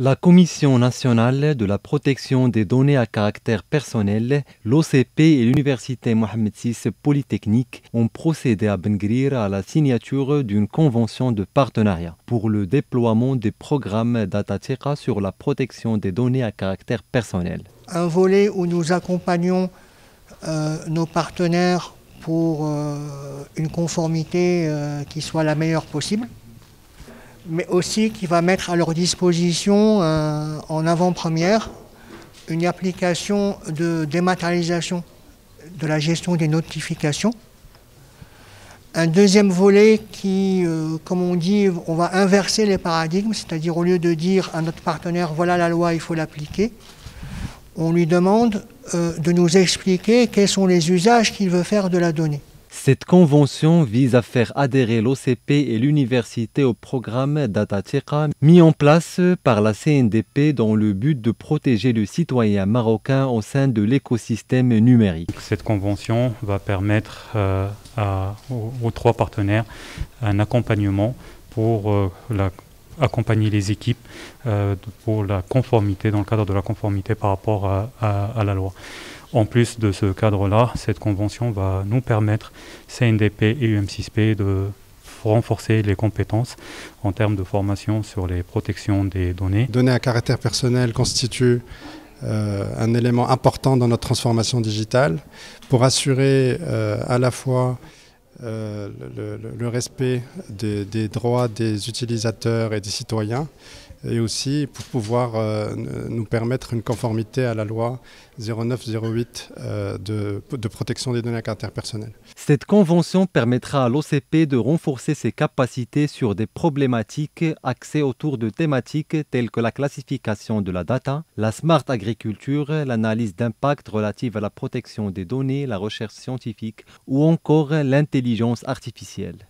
La Commission nationale de la protection des données à caractère personnel, l'OCP et l'Université Mohamed VI Polytechnique ont procédé à Bengrir à la signature d'une convention de partenariat pour le déploiement des programmes d'Atatira sur la protection des données à caractère personnel. Un volet où nous accompagnons euh, nos partenaires pour euh, une conformité euh, qui soit la meilleure possible mais aussi qui va mettre à leur disposition euh, en avant-première une application de dématérialisation de la gestion des notifications. Un deuxième volet qui, euh, comme on dit, on va inverser les paradigmes, c'est-à-dire au lieu de dire à notre partenaire voilà la loi, il faut l'appliquer, on lui demande euh, de nous expliquer quels sont les usages qu'il veut faire de la donnée. Cette convention vise à faire adhérer l'OCP et l'université au programme DataTiqa mis en place par la CNDP dans le but de protéger le citoyen marocain au sein de l'écosystème numérique. Cette convention va permettre euh, aux, trois partenaires un accompagnement pour euh, accompagner les équipes euh, pour la conformité, dans le cadre de la conformité par rapport à la loi. En plus de ce cadre-là, cette convention va nous permettre, CNDP et UM6P, de renforcer les compétences en termes de formation sur les protections des données. Données à caractère personnel constituent euh, un élément important dans notre transformation digitale pour assurer euh, à la fois euh, le, respect des, droits des utilisateurs et des citoyens et aussi pour pouvoir euh, nous permettre une conformité à la loi 0908 euh, de, de, protection des données à caractère personnel. Cette convention permettra à l'OCP de renforcer ses capacités sur des problématiques axées autour de thématiques telles que la classification de la data, la smart agriculture, l'analyse d'impact relative à la protection des données, la recherche scientifique ou encore l'intelligence artificielle.